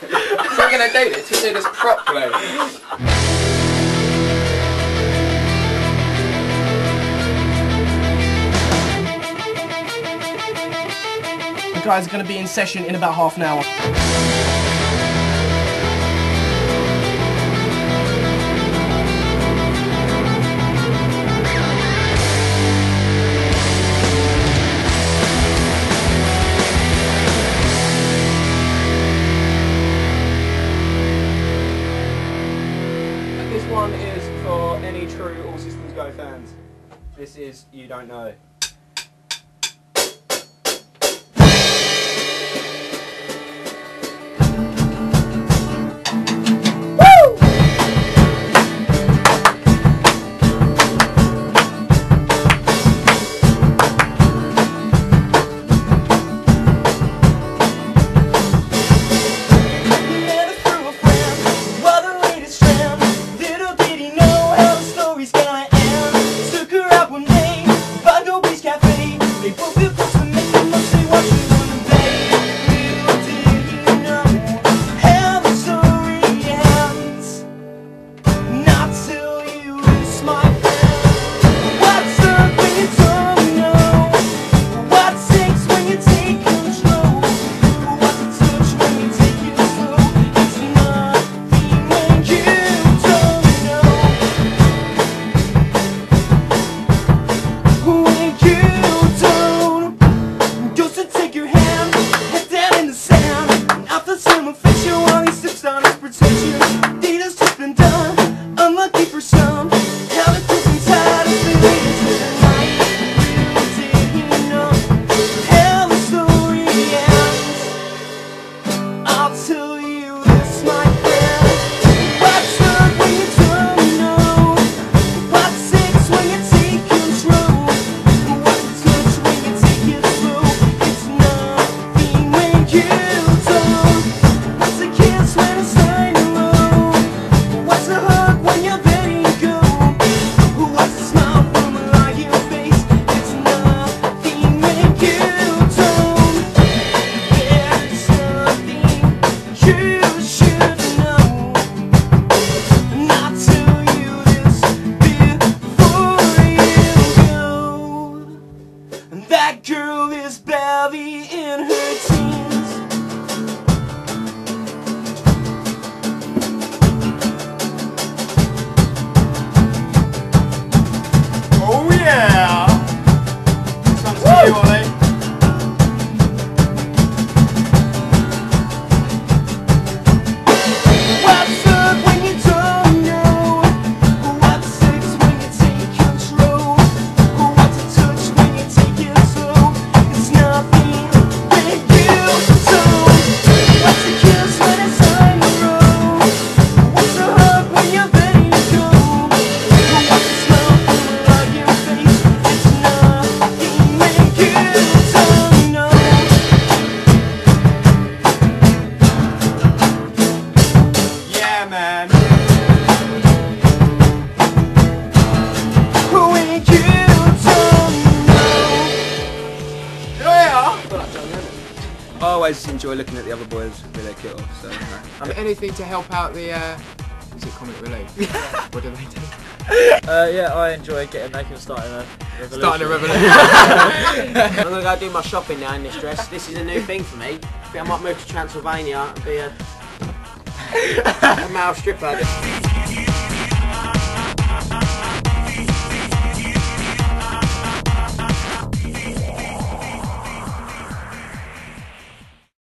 We're gonna do this, to do this properly. The guys are gonna be in session in about half an hour. go fans, this is You Don't Know. That girl is barely in her teens. Oh yeah! I always enjoy looking at the other boys with their kit off. So, um, anything to help out the uh, is it comic relief? what do they do? Uh, yeah, I enjoy getting naked and starting a revolution. Starting a revolution. I'm gonna go do my shopping now in this dress. This is a new thing for me. I might move to Transylvania and be a, a male stripper.